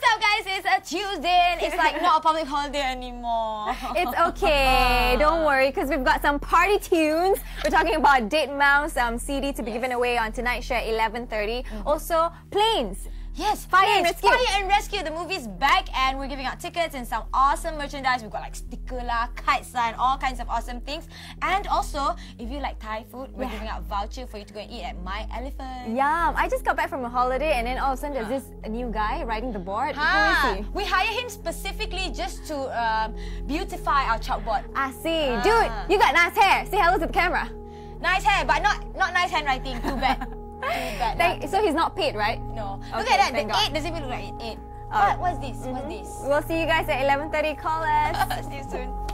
Tuesday and it's a Tuesday. and It's like not a public holiday anymore. It's okay. Don't worry, because we've got some party tunes. We're talking about Deadmau5 um, CD to be given away on tonight's show at 11.30. Also, planes. Yes, Fire and Rescue. Fire and Rescue. The movie's back, and we're giving out tickets and some awesome merchandise. We've got like sticker lah, kites lah, and all kinds of awesome things. And also, if you like Thai food, we're Yeah. giving out voucher for you to go and eat at My Elephant. Yum. I just got back from a holiday and then all of a sudden there's this new guy riding the board. Who Ah, we hire him specifically just to um, beautify our chalkboard. I see. Ah. Dude, you got nice hair. Say hello to the camera. Nice hair, but not not nice handwriting. Too bad. Bad. Thank, so he's not paid, right? no. Look Okay, at that. The God. eight doesn't even look like an eight. Ah. What, what's this? What's this? We'll see you guys at 11.30. Call us. See you soon.